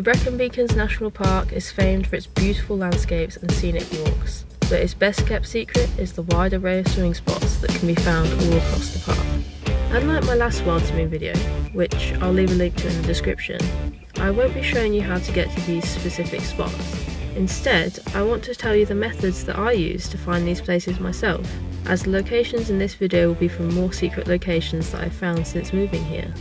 The Brecon Beacons National Park is famed for its beautiful landscapes and scenic walks, but its best kept secret is the wide array of swimming spots that can be found all across the park. Unlike my last wild swimming video, which I'll leave a link to in the description, I won't be showing you how to get to these specific spots. Instead, I want to tell you the methods that I use to find these places myself, as the locations in this video will be from more secret locations that I've found since moving here.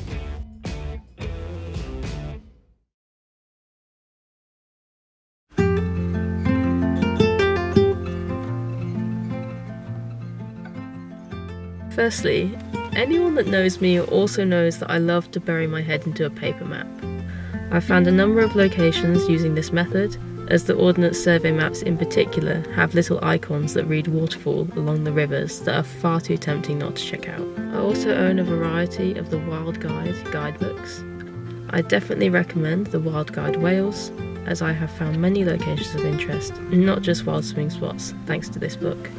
Firstly, anyone that knows me also knows that I love to bury my head into a paper map. I've found a number of locations using this method, as the Ordnance Survey maps in particular have little icons that read waterfall along the rivers that are far too tempting not to check out. I also own a variety of the Wild Guide guidebooks. I definitely recommend the Wild Guide Wales, as I have found many locations of interest, not just wild swimming spots, thanks to this book.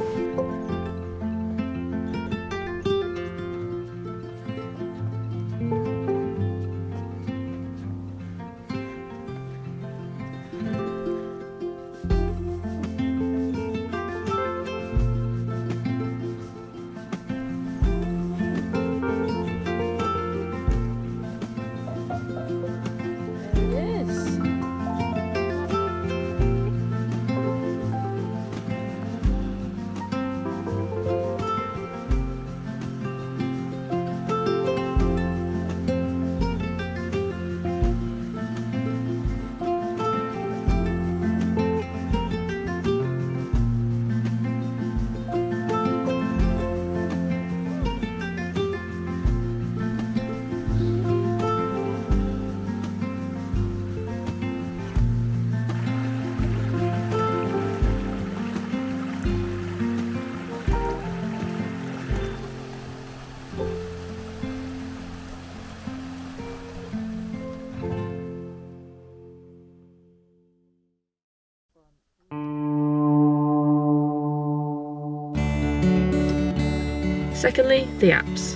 Secondly, the apps.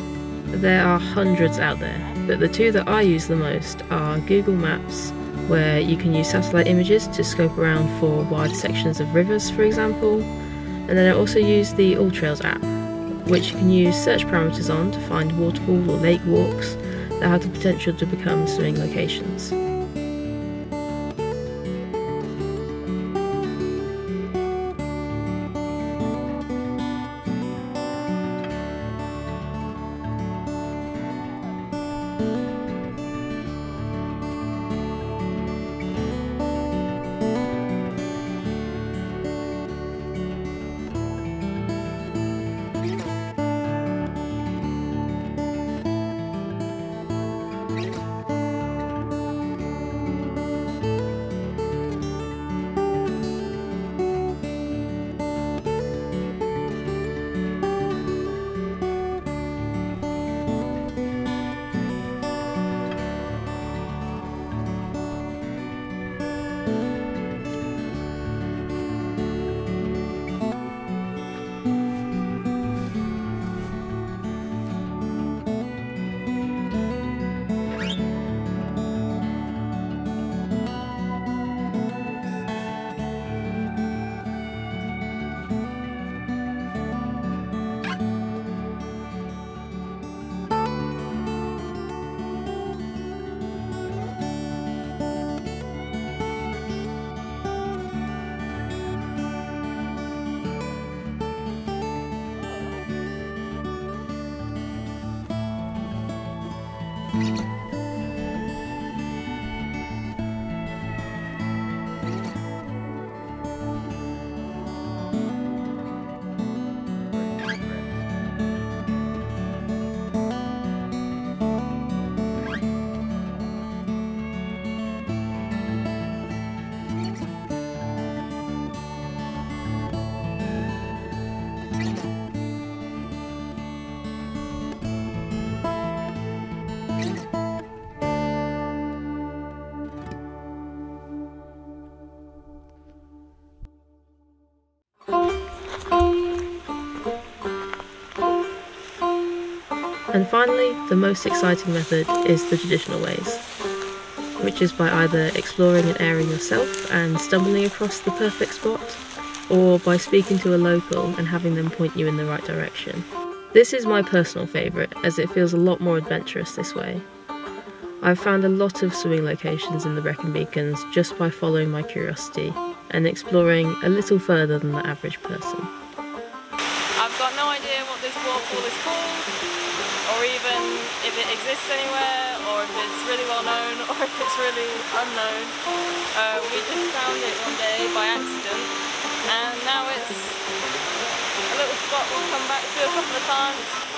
There are hundreds out there, but the two that I use the most are Google Maps, where you can use satellite images to scope around for wide sections of rivers, for example, and then I also use the AllTrails app, which you can use search parameters on to find waterfall or lake walks that have the potential to become swimming locations. And finally, the most exciting method is the traditional ways. which is by either exploring an area yourself and stumbling across the perfect spot, or by speaking to a local and having them point you in the right direction. This is my personal favourite as it feels a lot more adventurous this way. I've found a lot of swimming locations in the Brecon Beacons just by following my curiosity and exploring a little further than the average person. I've got no idea what this waterfall is called, if it exists anywhere, or if it's really well known, or if it's really unknown. Uh, we just found it one day by accident, and now it's a little spot we'll come back to a couple of times.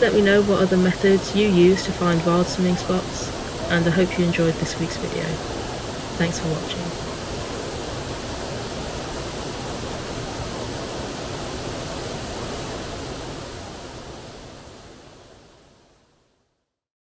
Please let me know what other methods you use to find wild swimming spots, and I hope you enjoyed this week's video. Thanks for watching.